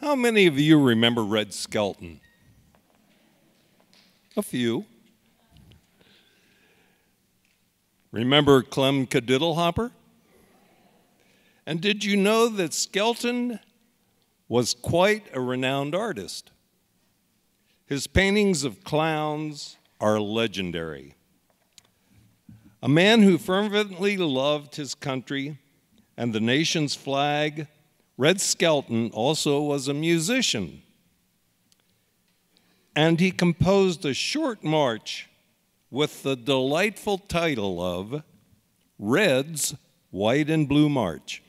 How many of you remember Red Skelton? A few. Remember Clem Kadiddlehopper? And did you know that Skelton was quite a renowned artist? His paintings of clowns are legendary. A man who fervently loved his country and the nation's flag, Red Skelton also was a musician. And he composed a short march with the delightful title of Red's White and Blue March.